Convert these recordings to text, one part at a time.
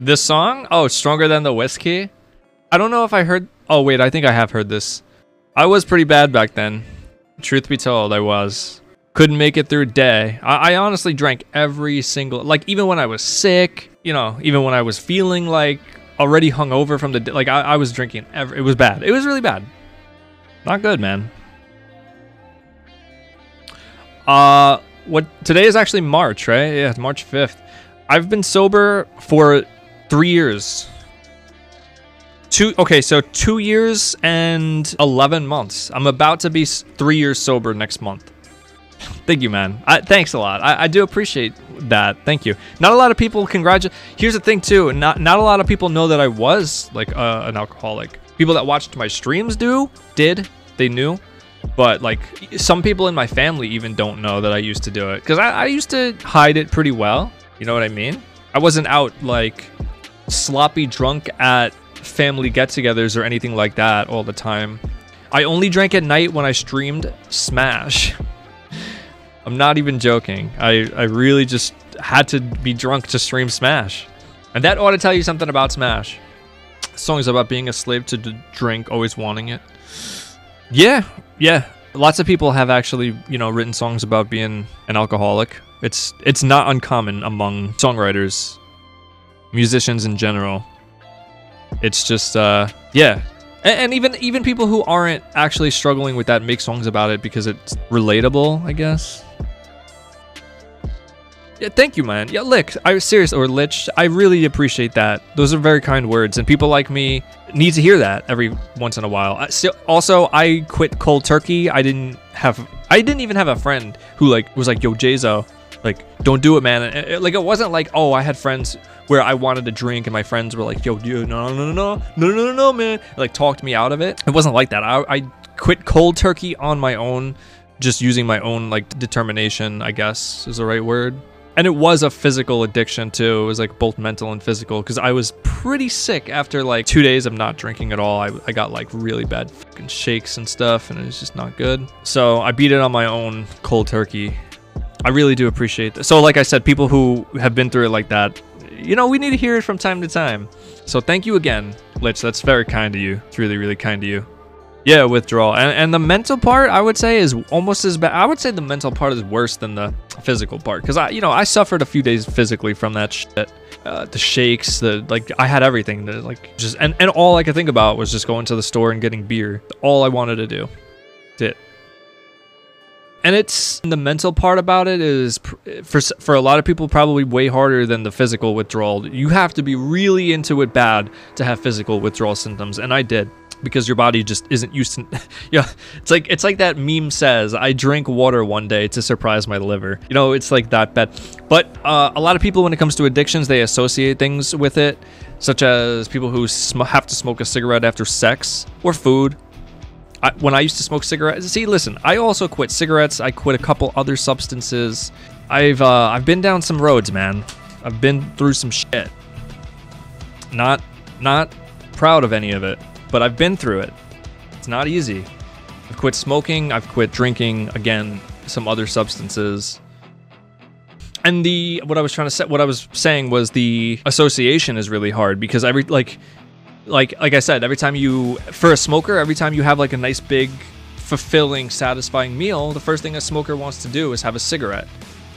This song? Oh, Stronger Than the Whiskey? I don't know if I heard. Oh, wait, I think I have heard this. I was pretty bad back then. Truth be told, I was. Couldn't make it through day. I, I honestly drank every single. Like, even when I was sick, you know, even when I was feeling like already hungover from the. Like, I, I was drinking. Every, it was bad. It was really bad. Not good, man. Uh, what today is actually March, right? Yeah, it's March 5th. I've been sober for three years. Two, okay, so two years and 11 months. I'm about to be three years sober next month. Thank you, man. I, thanks a lot. I, I do appreciate that. Thank you. Not a lot of people congratulate. Here's the thing, too. Not not a lot of people know that I was like uh, an alcoholic. People that watched my streams do did they knew, but like some people in my family even don't know that I used to do it because I, I used to hide it pretty well. You know what I mean? I wasn't out like sloppy drunk at family get-togethers or anything like that all the time. I only drank at night when I streamed Smash. I'm not even joking. I, I really just had to be drunk to stream Smash. And that ought to tell you something about Smash. The song is about being a slave to drink, always wanting it. Yeah, yeah. Lots of people have actually, you know, written songs about being an alcoholic. It's it's not uncommon among songwriters, musicians in general. It's just uh yeah. And, and even even people who aren't actually struggling with that make songs about it because it's relatable, I guess. Yeah, thank you, man. Yeah, Lick, I serious or Lich. I really appreciate that. Those are very kind words, and people like me need to hear that every once in a while. I, still, also, I quit cold turkey. I didn't have, I didn't even have a friend who like was like, "Yo, JaiZo, like, don't do it, man." And, and, like, it wasn't like, oh, I had friends where I wanted to drink, and my friends were like, "Yo, dude, no, no, no, no, no, no, no, no, no, man," and, like talked me out of it. It wasn't like that. I, I quit cold turkey on my own, just using my own like determination. I guess is the right word and it was a physical addiction too. It was like both mental and physical because I was pretty sick after like two days of not drinking at all. I, I got like really bad fucking shakes and stuff, and it was just not good. So I beat it on my own cold turkey. I really do appreciate that. So, like I said, people who have been through it like that, you know, we need to hear it from time to time. So, thank you again, Lich. That's very kind of you. It's really, really kind of you. Yeah, withdrawal. And, and the mental part, I would say, is almost as bad. I would say the mental part is worse than the physical part. Because, I, you know, I suffered a few days physically from that shit. Uh, the shakes, the, like, I had everything. The, like, just, and, and all I could think about was just going to the store and getting beer. All I wanted to do. Did. And it's the mental part about it is for for a lot of people probably way harder than the physical withdrawal. You have to be really into it bad to have physical withdrawal symptoms, and I did because your body just isn't used to. yeah, it's like it's like that meme says. I drink water one day to surprise my liver. You know, it's like that bad. But uh, a lot of people, when it comes to addictions, they associate things with it, such as people who have to smoke a cigarette after sex or food. I, when I used to smoke cigarettes, see, listen, I also quit cigarettes. I quit a couple other substances. I've uh, I've been down some roads, man. I've been through some shit. Not not proud of any of it, but I've been through it. It's not easy. I've quit smoking. I've quit drinking. Again, some other substances. And the what I was trying to say, what I was saying was the association is really hard because every like like like I said, every time you for a smoker, every time you have like a nice big fulfilling, satisfying meal, the first thing a smoker wants to do is have a cigarette.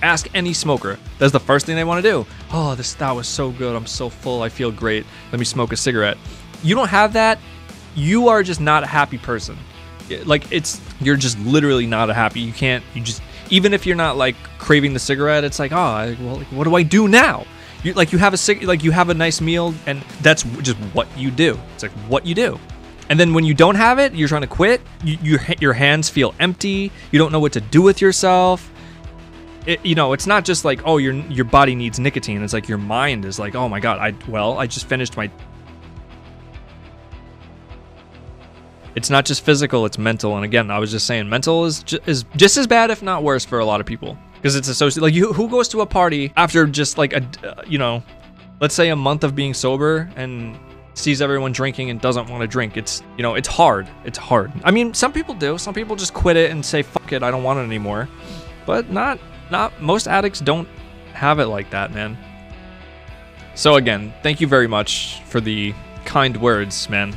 Ask any smoker. That's the first thing they want to do. Oh, this that was so good. I'm so full. I feel great. Let me smoke a cigarette. You don't have that. You are just not a happy person. Like it's you're just literally not a happy. You can't. You just even if you're not like craving the cigarette, it's like oh, well, like, what do I do now? You like you have a like you have a nice meal, and that's just what you do. It's like what you do. And then when you don't have it, you're trying to quit. You, your your hands feel empty. You don't know what to do with yourself. It, you know, it's not just like oh your your body needs nicotine. It's like your mind is like oh my god, I well I just finished my. It's not just physical; it's mental. And again, I was just saying, mental is ju- is just as bad, if not worse, for a lot of people because it's associated. Like you, who goes to a party after just like a uh, you know, let's say a month of being sober and sees everyone drinking and doesn't want to drink. It's you know, it's hard. It's hard. I mean, some people do. Some people just quit it and say fuck it, I don't want it anymore. But not not most addicts don't have it like that, man. So again, thank you very much for the kind words, man.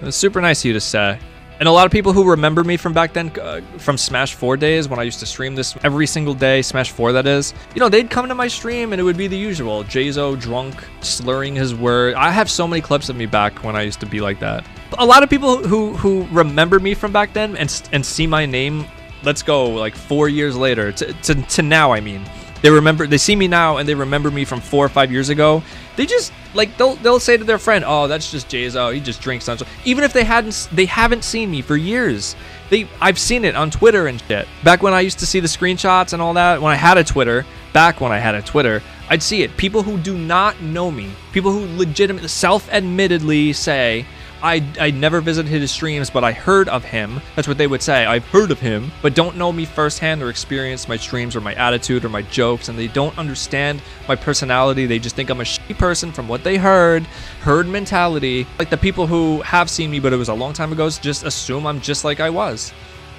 It was super nice of you to say. And a lot of people who remember me from back then, uh, from Smash 4 days, when I used to stream this every single day, Smash 4 that is, you know, they'd come to my stream and it would be the usual. JaiZo drunk, slurring his word. I have so many clips of me back when I used to be like that. A lot of people who, who remember me from back then and, and see my name, let's go, like four years later, to, to, to now, I mean, they remember, they see me now and they remember me from four or five years ago. They just like they'll they'll say to their friend, "Oh, that's just Jay's. Oh, He just drinks on." Even if they hadn't, they haven't seen me for years. They I've seen it on Twitter and shit. Back when I used to see the screenshots and all that, when I had a Twitter, back when I had a Twitter, I'd see it. People who do not know me, people who legitimately, self-admittedly say, I, I never visited his streams, but I heard of him. That's what they would say. I've heard of him, but don't know me firsthand or experience my streams or my attitude or my jokes, and they don't understand my personality. They just think I'm a shitty person from what they heard, herd mentality. Like the people who have seen me, but it was a long time ago, just assume I'm just like I was.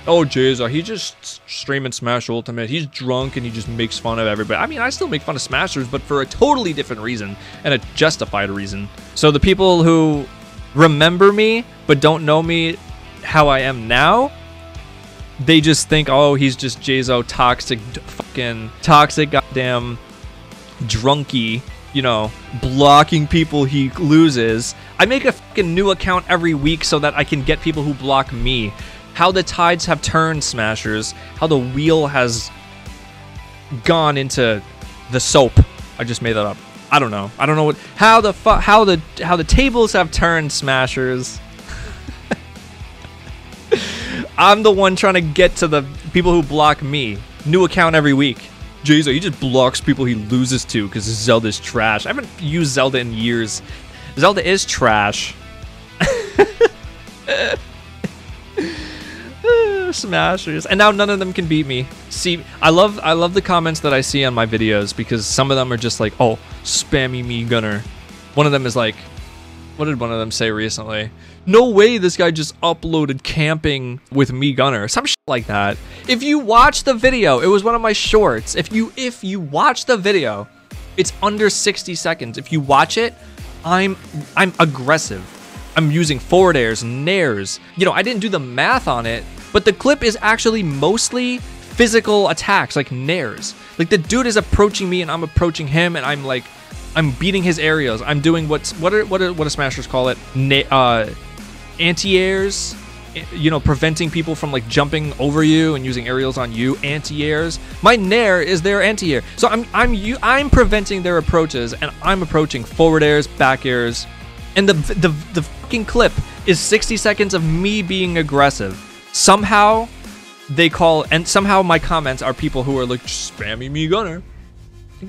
Oh, Jazer, uh, he just streaming Smash Ultimate. He's drunk and he just makes fun of everybody. I mean, I still make fun of Smashers, but for a totally different reason and a justified reason. So the people who remember me but don't know me how I am now, they just think, oh, he's just JaiZo toxic, fucking toxic, goddamn drunky, you know, blocking people he loses. I make a fucking new account every week so that I can get people who block me. How the tides have turned, Smashers. How the wheel has gone into the soap. I just made that up. I don't know. I don't know what how the fu- how the how the tables have turned, Smashers. I'm the one trying to get to the people who block me. New account every week. JaiZo, he just blocks people he loses to because Zelda's trash. I haven't used Zelda in years. Zelda is trash. Smashers, and now none of them can beat me. See, I love I love the comments that I see on my videos because some of them are just like, "Oh, spammy Mii Gunner." One of them is like, what did one of them say recently? No way this guy just uploaded camping with Mii Gunner. Some shit like that. If you watch the video, it was one of my shorts. If you if you watch the video, it's under 60 seconds. If you watch it, I'm I'm aggressive. I'm using forward airs, nairs. You know, I didn't do the math on it, but the clip is actually mostly physical attacks, like nairs. Like the dude is approaching me and I'm approaching him and I'm like I'm beating his aerials. I'm doing what's what are what are what do smashers call it? Na- uh, anti-airs. You know, preventing people from like jumping over you and using aerials on you. Anti-airs. My nair is their anti-air. So I'm I'm you I'm preventing their approaches and I'm approaching forward airs, back airs, and the the the fucking clip is 60 seconds of me being aggressive. Somehow they call and somehow my comments are people who are like spamming Mii Gunner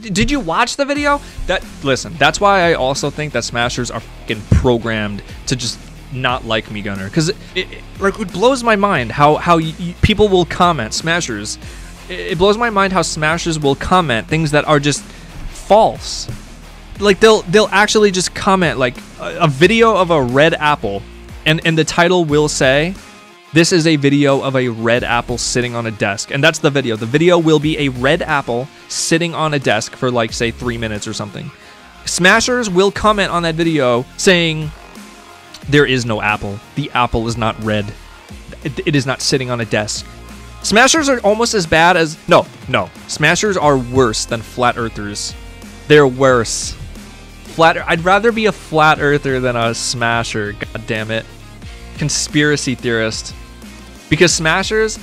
did you watch the video? That listen, that's why I also think that Smashers are fucking programmed to just not like Mii Gunner because it, it, like it blows my mind how how people will comment Smashers. It, it blows my mind how Smashers will comment things that are just false. Like they'll they'll actually just comment like a, a video of a red apple, and and the title will say this is a video of a red apple sitting on a desk, and that's the video. The video will be a red apple sitting on a desk for like, say, three minutes or something. Smashers will comment on that video saying, There is no apple. The apple is not red. it, it is not sitting on a desk. Smashers are almost as bad as. No, no. Smashers are worse than flat earthers. They're worse. Flat. I'd rather be a flat earther than a smasher. God damn it. Conspiracy theorist. Because smashers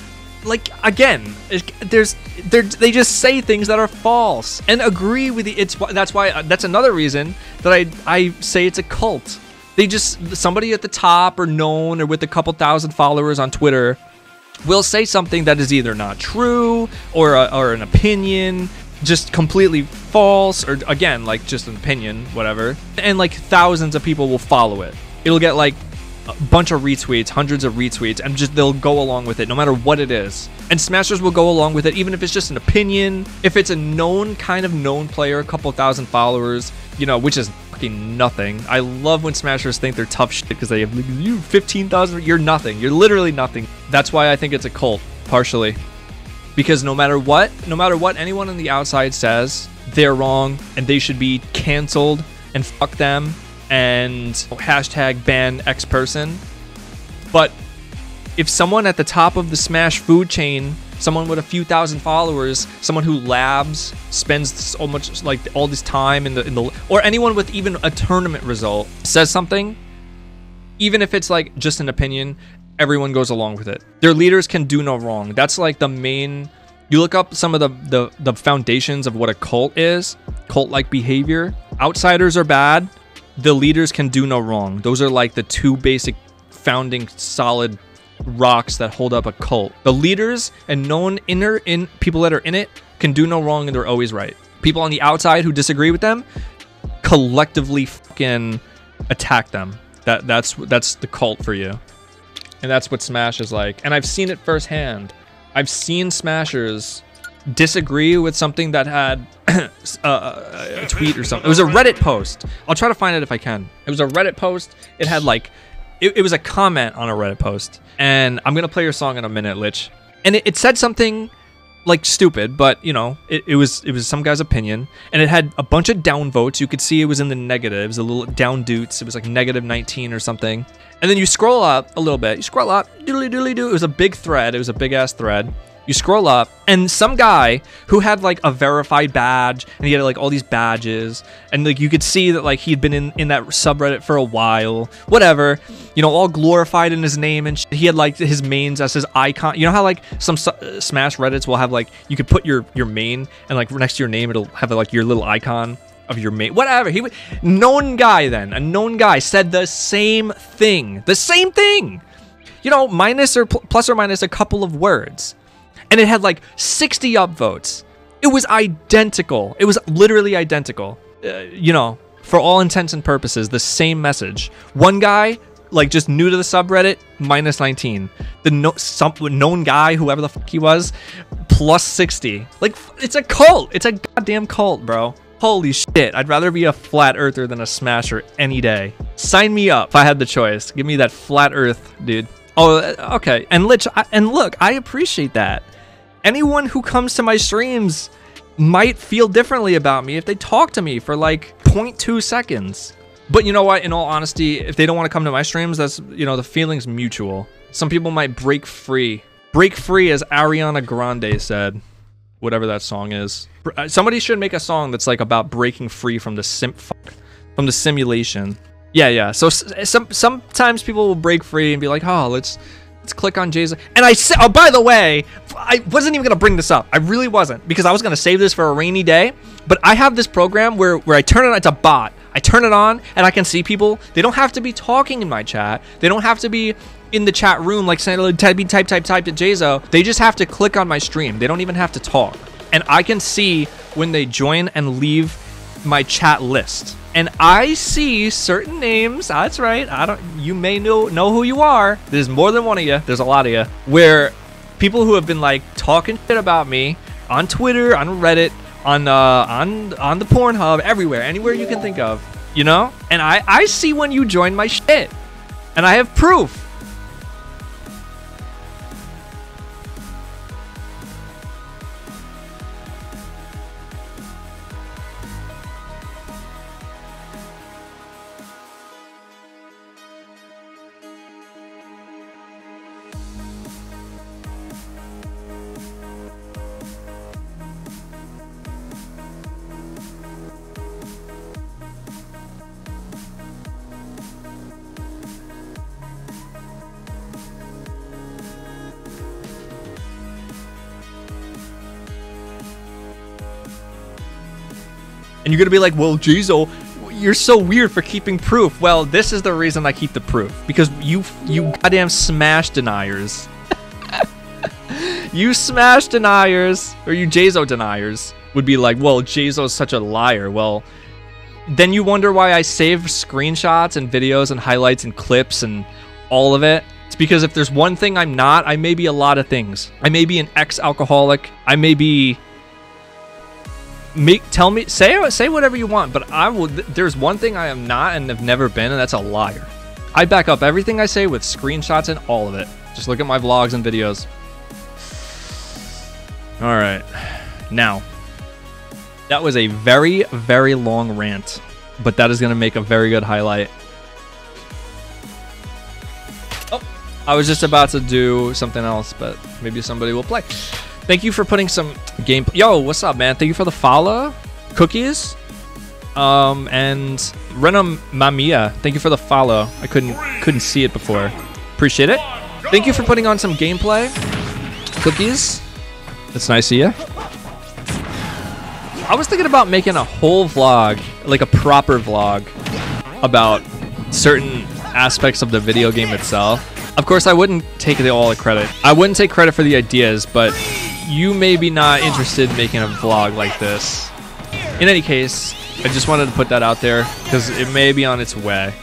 like again there's they just say things that are false and agree with the it's that's why uh, that's another reason that i i say it's a cult. They just somebody at the top or known or with a couple thousand followers on twitter will say something that is either not true or a, or an opinion just completely false or again like just an opinion whatever. And like thousands of people will follow it. It'll get like a bunch of retweets, hundreds of retweets, and just they'll go along with it no matter what it is. And Smashers will go along with it even if it's just an opinion, if it's a known kind of known player, a couple thousand followers, you know, which is fucking nothing. I love when Smashers think they're tough shit because they have you 15,000, you're nothing. You're literally nothing. That's why I think it's a cult, partially. Because no matter what, no matter what anyone on the outside says, they're wrong and they should be canceled and fuck them and hashtag ban X person. But if someone at the top of the Smash food chain, someone with a few thousand followers, someone who labs, spends so much like all this time in the in the or anyone with even a tournament result says something, even if it's like just an opinion, everyone goes along with it. Their leaders can do no wrong. That's like the main you look up some of the, the the foundations of what a cult is, cult like behavior. Outsiders are bad, the leaders can do no wrong. Those are like the two basic founding solid rocks that hold up a cult. The leaders and known inner in people that are in it can do no wrong and they're always right. People on the outside who disagree with them collectively fucking attack them. That that's that's the cult for you. And that's what Smash is like. And I've seen it firsthand. I've seen Smashers disagree with something that had uh, a tweet or something. It was a Reddit post. I'll try to find it if I can. It was a Reddit post. It had like it, it, was a comment on a Reddit post, and I'm gonna play your song in a minute, Lich. And it, it said something like stupid, but you know, it, it was it was some guy's opinion, and it had a bunch of down votes. You could see it was in the negatives, a little down doots. It was like negative 19 or something. And then you scroll up a little bit. You scroll up, doodly doodly doo. It was a big thread. It was a big ass thread. You scroll up, and some guy who had like a verified badge, and he had like all these badges, and like you could see that like he'd been in in that subreddit for a while, whatever, you know, all glorified in his name, and he had like his mains as his icon. You know how like some uh, Smash Reddits will have like you could put your your main, and like next to your name it'll have like your little icon of your main, whatever. He would known guy then, a known guy said the same thing, the same thing. You know, minus or pl- plus or minus a couple of words and it had like 60 upvotes. It was identical. It was literally identical. Uh, you know, for all intents and purposes, the same message. One guy, like just new to the subreddit, minus 19. The no, some known guy, whoever the fuck he was, plus 60. Like, it's a cult. It's a goddamn cult, bro. Holy shit, I'd rather be a flat earther than a smasher any day. Sign me up if I had the choice. Give me that flat earth, dude. Oh, uh, okay. And Lich, I, and look, I appreciate that anyone who comes to my streams might feel differently about me if they talk to me for like 0.2 seconds. But you know what? In all honesty, if they don't want to come to my streams, that's, you know, the feeling's mutual. Some people might break free. Break free, as Ariana Grande said. Whatever that song is. Uh, somebody should make a song that's like about breaking free from the sim from the simulation. Yeah, yeah. So some sometimes people will break free and be like, "Oh, let's Let's click on Jason. And I said, oh, by the way, I wasn't even going to bring this up. I really wasn't because I was going to save this for a rainy day. But I have this program where, where I turn it on. It's a bot. I turn it on and I can see people. They don't have to be talking in my chat. They don't have to be in the chat room like saying type type type type to JaiZo. They just have to click on my stream. They don't even have to talk. And I can see when they join and leave my chat list and I see certain names. That's right. I don't. You may know know who you are. There's more than one of you. There's a lot of you. Where people who have been like talking shit about me on Twitter, on Reddit, on uh, on on the Pornhub, everywhere, anywhere you can think of. You know. And I I see when you join my shit, and I have proof. And you're gonna be like, well, Jizo, oh, you're so weird for keeping proof. Well, this is the reason I keep the proof. Because you you goddamn smash deniers. you smash deniers, or you JaiZo deniers, would be like, well, JaiZo's such a liar. Well, then you wonder why I save screenshots and videos and highlights and clips and all of it. It's because if there's one thing I'm not, I may be a lot of things. I may be an ex-alcoholic. I may be make tell me say say whatever you want, but I will. There's one thing I am not and have never been, and that's a liar. I back up everything I say with screenshots and all of it. Just look at my vlogs and videos. All right, now that was a very very long rant. but that is going to make a very good highlight. Oh, I was just about to do something else, but maybe somebody will play. Thank you for putting some game. Yo, what's up, man? Thank you for the follow, cookies, um, and Renum Mamiya. Thank you for the follow. I couldn't couldn't see it before. Appreciate it. Thank you for putting on some gameplay, cookies. It's nice of you. I was thinking about making a whole vlog, like a proper vlog, about certain aspects of the video game itself. Of course, I wouldn't take all the credit. I wouldn't take credit for the ideas, but you may be not interested in making a vlog like this. In any case, I just wanted to put that out there because it may be on its way.